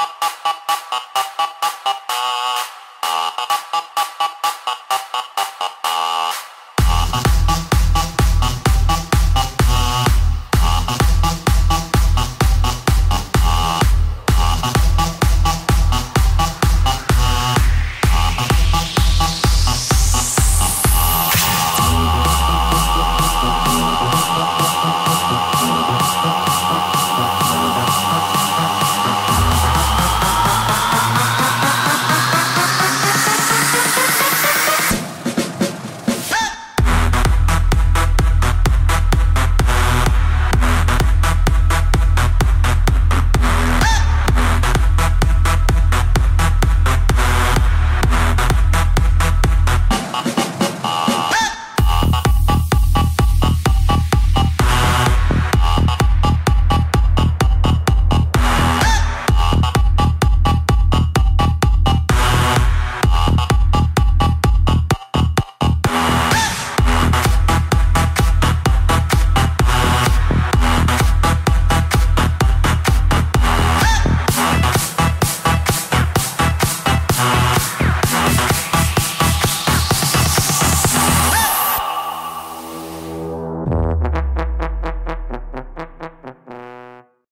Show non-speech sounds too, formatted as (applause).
Uh-oh. (laughs)